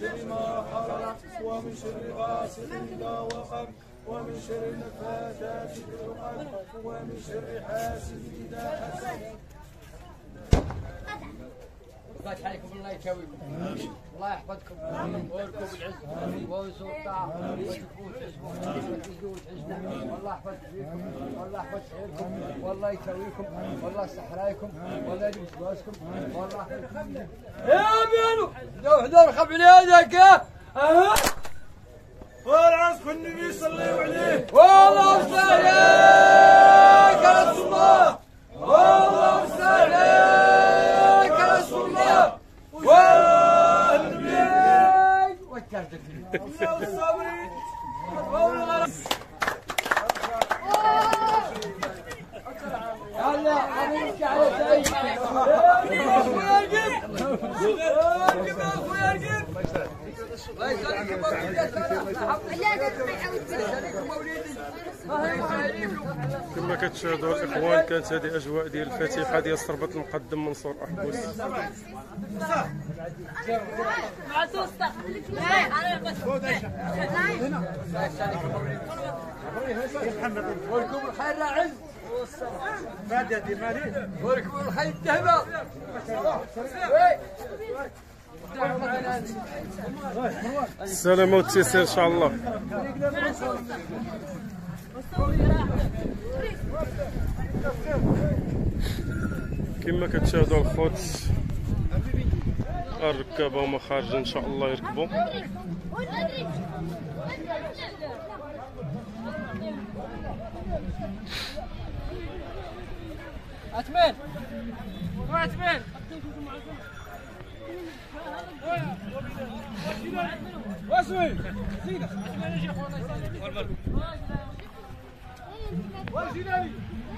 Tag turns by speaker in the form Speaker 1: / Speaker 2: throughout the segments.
Speaker 1: شر ما خلق ومن شر غاسق إذا وقب ومن شر النفاثات في العقد ومن شر حاسد إذا حسد.
Speaker 2: فاتح عليكم الله يكويكم الله يحفظكم. ويركم العز. وينصر الطاعة حزبكم وتزدون حزبكم والله يحفظ فيكم والله يحفظ خيركم والله يكويكم والله يصلح رايكم والله يجيب جوازكم والله يا بيانو دور دور خبي يدك ها
Speaker 1: والعز النبي صلى الله عليه
Speaker 2: والله
Speaker 3: كانت هذه أجواء ديال الفاتحة ديال صربة المقدم منصور
Speaker 2: أحبوس.
Speaker 3: السلامه والتيسير إن شاء الله. كما كتشاهدوا الخوت الركابه هما خارجين إن شاء الله يركبوا.
Speaker 2: عثمان. عثمان. واسوي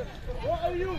Speaker 3: What are you?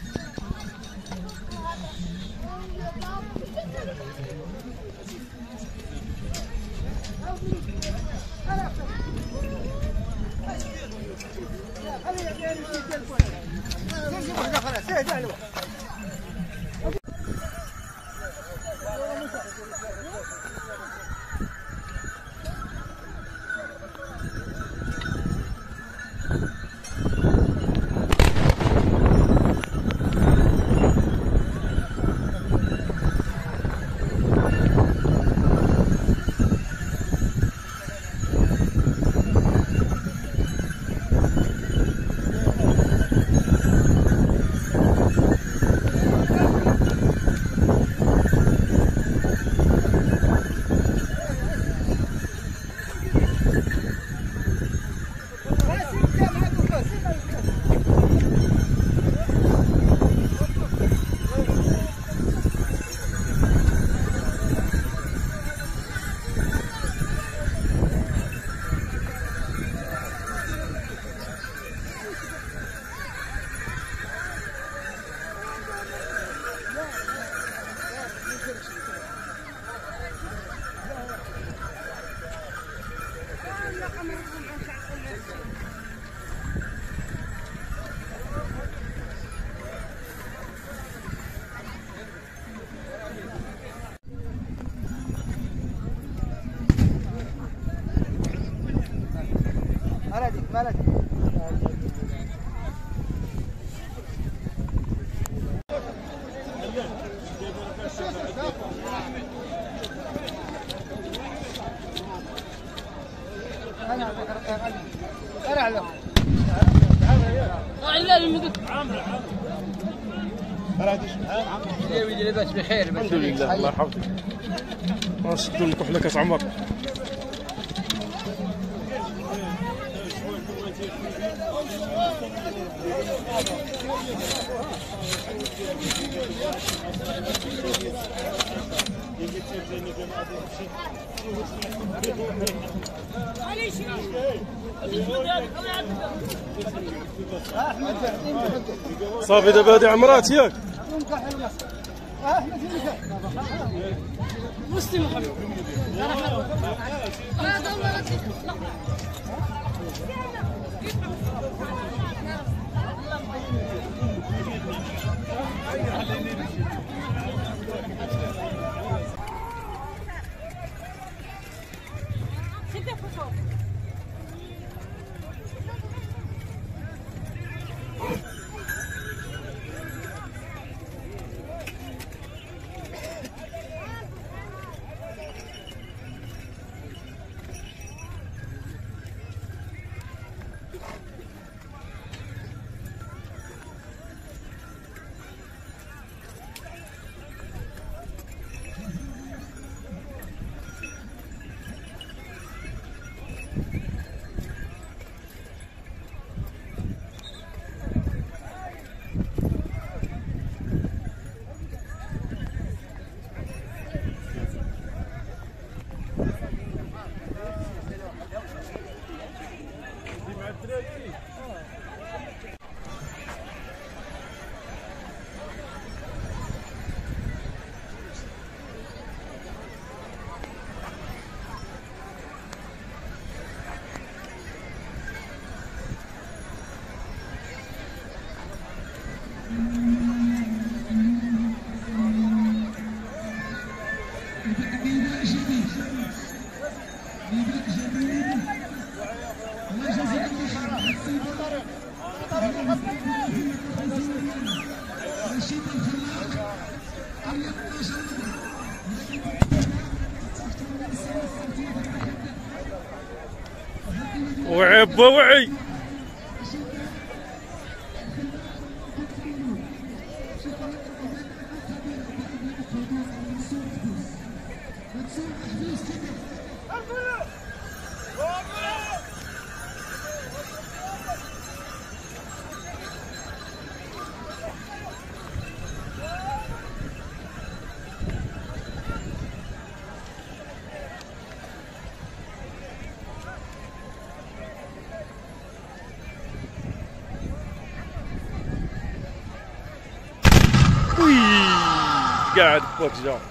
Speaker 3: どう
Speaker 2: もど
Speaker 3: うも。الله يحفظك نشدوا الكحله كتعمر صافي دابا هادي عمرات ياك. مسلم Sit there for a بوعي. God, what you don't.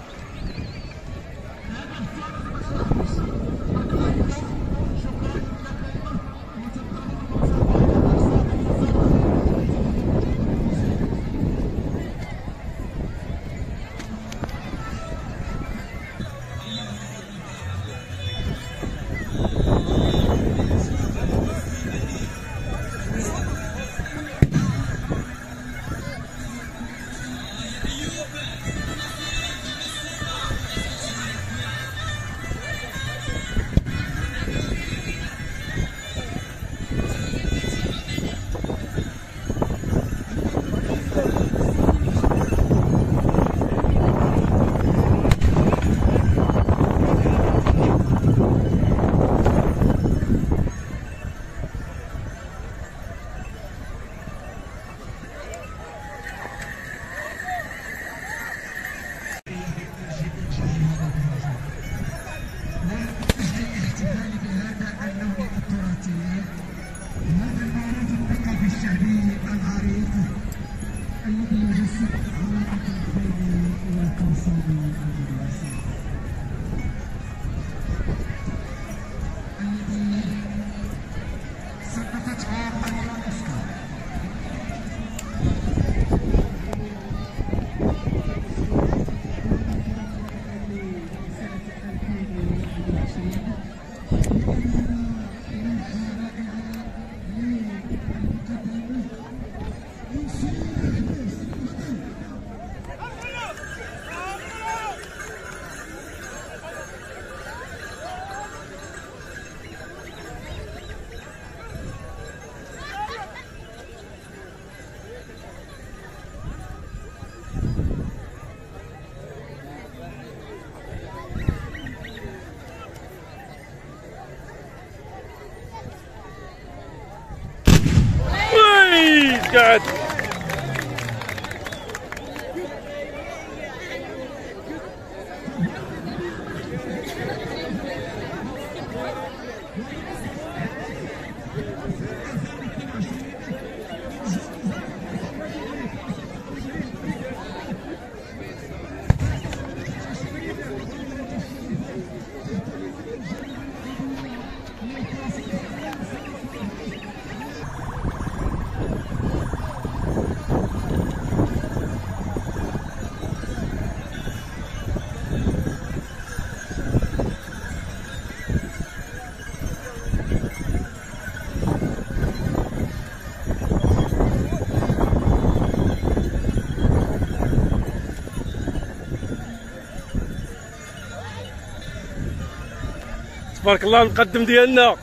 Speaker 3: تبارك الله المقدم ديالنا.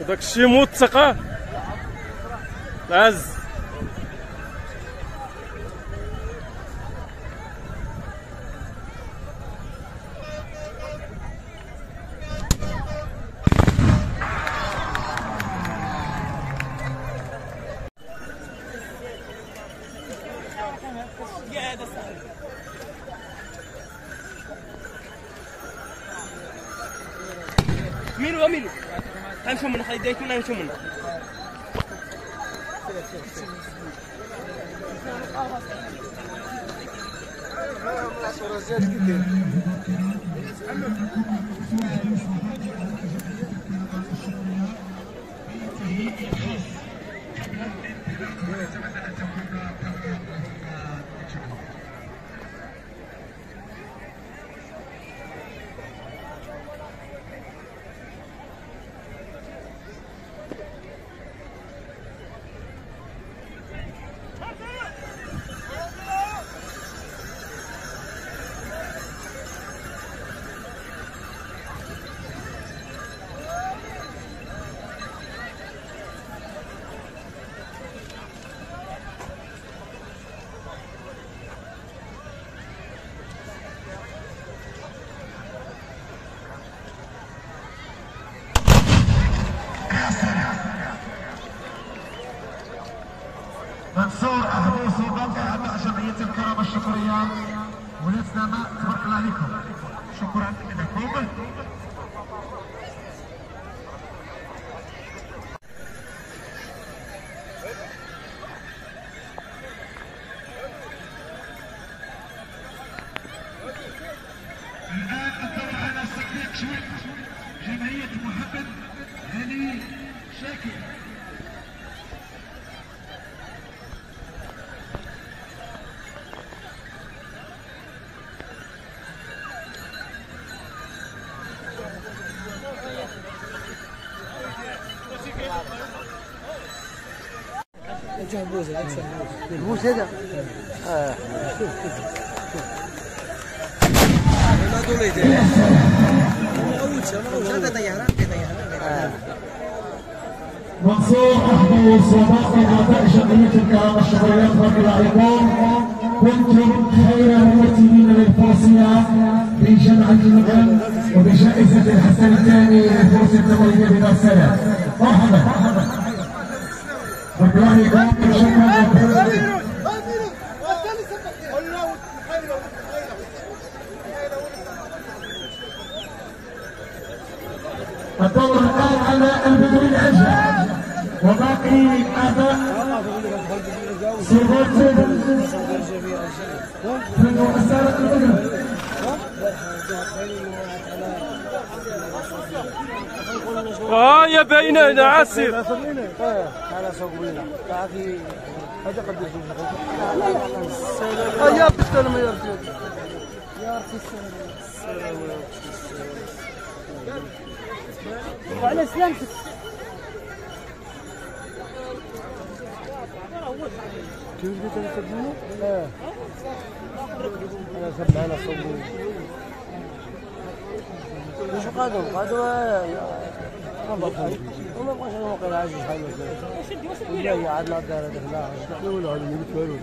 Speaker 3: وداك الشيء موثقه العز
Speaker 4: देखी ना चुमन
Speaker 5: Sorozet gidiyor. وقطع أعضاء جمعية الكرم الشكرية.
Speaker 3: وناسنا ما تبارك الله عليكم. شكرا لكم
Speaker 2: البوس هذا
Speaker 3: منصور احمد وباقي اعضاء جمعيه الكرامه الشهريه تبارك الله عليكم كنتم خير ممثلين للفروسيه بجامعه المغرب وبجائزه الحسن الثاني للفروسيه التمويليه بدار السلام مرحبا شكرا الدور الان على البدر الأجل. وباقي اعضاء سيبوت في المؤسسه البدر
Speaker 6: يا باينه هنا عسير
Speaker 2: على قد يكون يا بستلم يا رجل يا وعلى سلامتك كيف بدك تسبونه؟ آه أنا سب معنا صوبي وش قادوا؟ قادوا ما بقوا وما بقاش واقع عايز حاجة والله عاد لا دار هذا لا ولا هذا اللي قالوا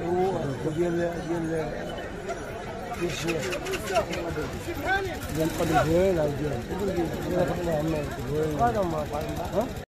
Speaker 2: ديال ديال ديال الشيخ ديال قبل زوين ديال ديال هذا ما